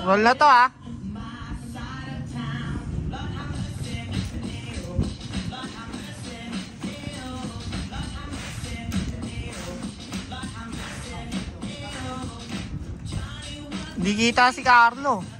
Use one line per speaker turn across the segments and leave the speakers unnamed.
Roll na to ah. Hindi kita si Carlo.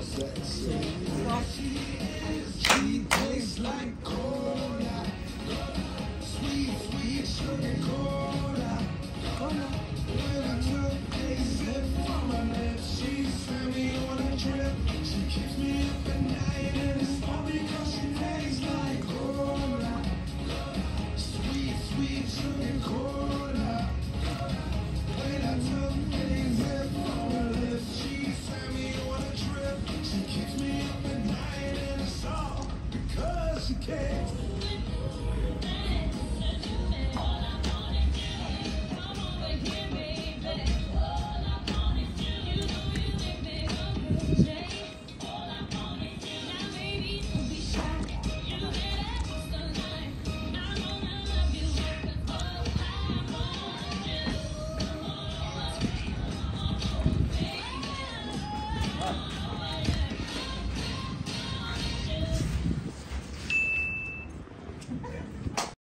What she is, She tastes like.